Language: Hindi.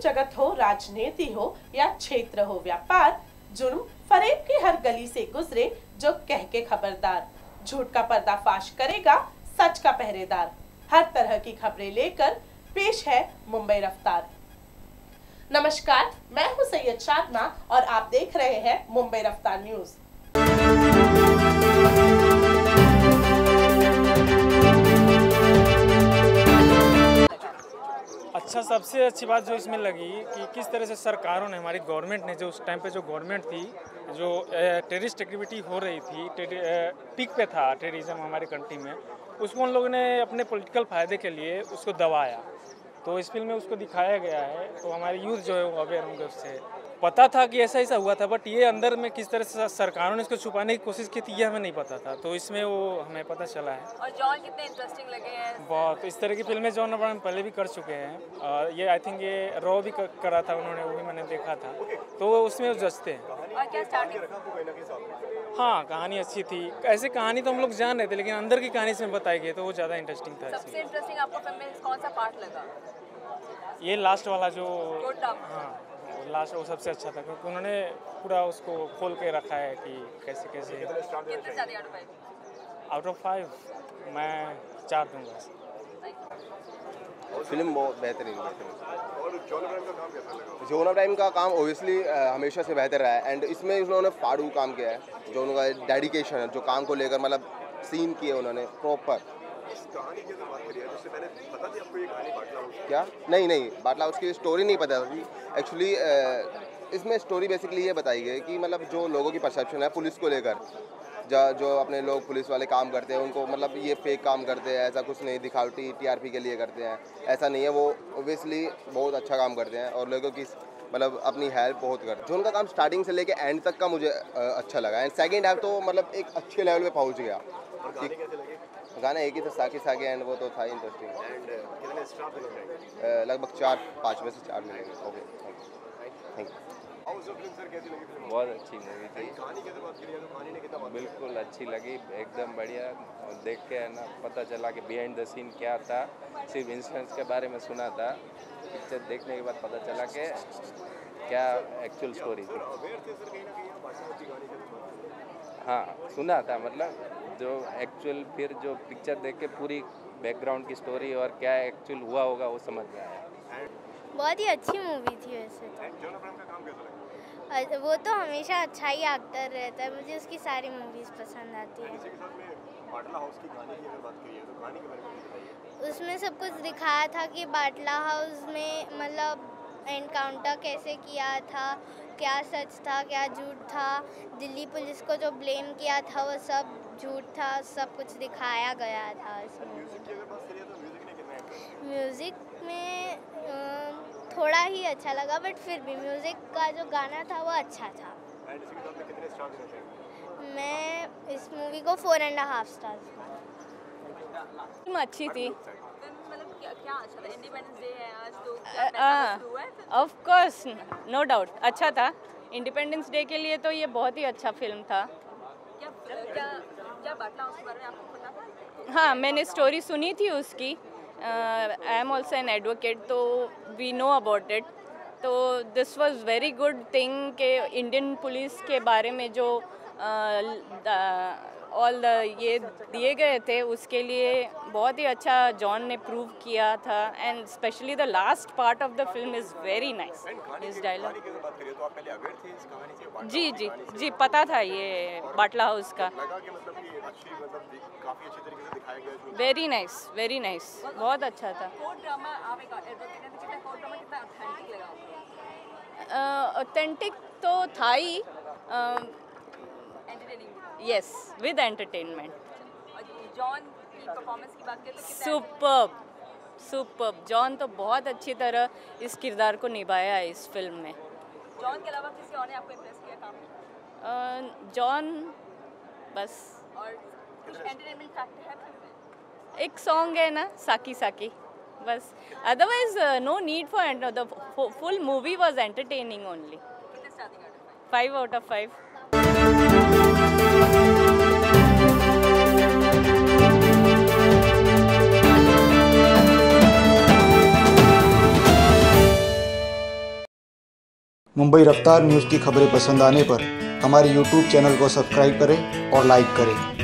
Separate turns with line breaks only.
जगत हो, राजनीति हो या क्षेत्र हो, व्यापार, जुर्म, फरेब की हर गली से गुजरे जो कह के खबरदार। झूठ का पर्दाफाश करेगा, सच का पहरेदार। हर तरह की खबरें लेकर पेश है मुंबई रफ्तार। नमस्कार, मैं हूँ सैयद शादना और आप देख रहे हैं मुंबई रफ्तार न्यूज़।
अच्छा सबसे अच्छी बात जो इसमें लगी कि किस तरह से सरकारों ने, हमारी गवर्नमेंट ने जो उस टाइम पे जो गवर्नमेंट थी, जो टेररिस्ट एक्टिविटी हो रही थी पिक पे था टेररिज्म हमारी कंट्री में, उसको उन लोगों ने अपने पॉलिटिकल फ़ायदे के लिए उसको दबाया। तो इस फ़िल्म में उसको दिखाया गया है। तो हमारे यूथ जो है वो अवेयर होंगे उससे। पता था कि ऐसा ऐसा हुआ था बट ये अंदर में किस तरह से सरकारों ने इसको छुपाने की कोशिश की थी ये हमें नहीं पता था। तो इसमें वो हमें पता चला है।
और जॉन कितने इंटरेस्टिंग लगे हैं?
बहुत। इस तरह की फ़िल्में जॉन अब्राहम पहले भी कर चुके हैं। और ये आई थिंक ये रॉ भी करा था उन्होंने वो भी मैंने देखा था। तो वो उसमें जचते हैं। हाँ कहानी अच्छी थी। ऐसे कहानी तो हम लोग जान रहे थे लेकिन अंदर की कहानी इसमें बताई गई तो वो ज़्यादा इंटरेस्टिंग था।
सबसे इंटरेस्टिंग आपको फ़िल्म में कौन सा पार्ट लगा?
ये लास्ट वाला जो हाँ। लास्ट वो सबसे अच्छा था क्योंकि उन्होंने पूरा उसको खोल के रखा है कि कैसे कैसे।
आउट ऑफ़
फाइव मैं चार दूँगा।
फ़िल्म बहुत बेहतरीन बेहतरीन जोन अब्राहिम का काम ओबियसली हमेशा से बेहतर रहा है। एंड इसमें उन्होंने फाड़ू काम किया है जो उनका डेडिकेशन है जो काम को लेकर मतलब सीन किए उन्होंने प्रॉपर क्या? नहीं नहीं बाटला उसकी स्टोरी नहीं पता थी एक्चुअली इसमें स्टोरी बेसिकली ये बताई गई कि मतलब जो लोगों की परसेप्शन है पुलिस को लेकर, जो जो अपने लोग पुलिस वाले काम करते हैं, उनको मतलब ये फेक काम करते हैं, ऐसा कुछ नहीं, दिखावटी टीआरपी के लिए करते हैं, ऐसा नहीं है, वो ओबियसली बहुत अच्छा काम करते हैं और लोगों की मतलब अपनी हेल्प बहुत करते हैं। जो उनका काम स्टार्टिंग से लेके एंड तक का मुझे अच्छा लगा। एंड सेकेंड हाफ़ तो मतलब एक अच्छे लेवल पर पहुँच गया। ठीक गाना एक ही था साकी साकी एंड वो तो था ही इंटरेस्टिंग लगभग चार पाँच में से चार मिलेंगे। ओके थैंक यू
बहुत अच्छी मूवी थी। बिल्कुल अच्छी लगी एकदम बढ़िया। देख के है ना पता चला कि बिहाइंड द सीन क्या था। सिर्फ़ इंसिडेंट्स के बारे में सुना था। पिक्चर देखने के बाद पता चला कि क्या एक्चुअल स्टोरी थी। हाँ सुना था मतलब जो एक्चुअल फिर जो पिक्चर देख के पूरी बैकग्राउंड की स्टोरी और क्या एक्चुअल हुआ होगा वो समझ में आया।
बहुत ही अच्छी मूवी थी वैसे तो। वो तो हमेशा अच्छा ही एक्टर रहता है मुझे उसकी सारी मूवीज़ पसंद आती है। उसमें सब कुछ दिखाया था कि बाटला हाउस में मतलब एनकाउंटर कैसे किया था क्या सच था क्या झूठ था। दिल्ली पुलिस को जो ब्लेम किया था वो सब झूठ था। सब कुछ दिखाया गया था इस म्यूज़िक में थोड़ा ही अच्छा लगा बट फिर भी म्यूज़िक का जो गाना था वो अच्छा था। मैं इस मूवी को फोर एंड हाफ़ स्टार्स
अच्छी थी।
मतलब अच्छा है तो है?
ऑफ़ कोर्स नो डाउट अच्छा था। इंडिपेंडेंस डे के लिए तो ये बहुत ही अच्छा फ़िल्म था।
क्या क्या क्या
हाँ? मैंने स्टोरी सुनी थी उसकी। I am also an advocate तो वी नो अबाउट इट तो this was very good thing के इंडियन पुलिस के बारे में जो ऑल द ये दिए गए थे उसके लिए बहुत ही अच्छा जॉन ने प्रूव किया था and specially the last part of the film is very nice इस डायलॉग जी जी जी पता था ये बाटला हाउस का। वेरी नाइस वेरी नाइस बहुत अच्छा था।
ऑथेंटिक लगा आपको?
ऑथेंटिक तो था ही। यस विद एंटरटेनमेंट
जॉन की परफॉर्मेंस की बात करें तो
सुपर्ब सुपर्ब जॉन तो बहुत अच्छी तरह इस किरदार को निभाया है इस फ़िल्म में.
जॉन के अलावा किसी और ने आपको इम्प्रेस किया काम
जॉन बस.
और कुछ एंटरटेनमेंट फैक्टर है
एक सॉन्ग है ना साकी साकी बस. Otherwise no need for the full movie was entertaining only five out of five
Mumbai Raftaar news की खबरें पसंद आने पर हमारे यूट्यूब चैनल को सब्सक्राइब करें और लाइक करें।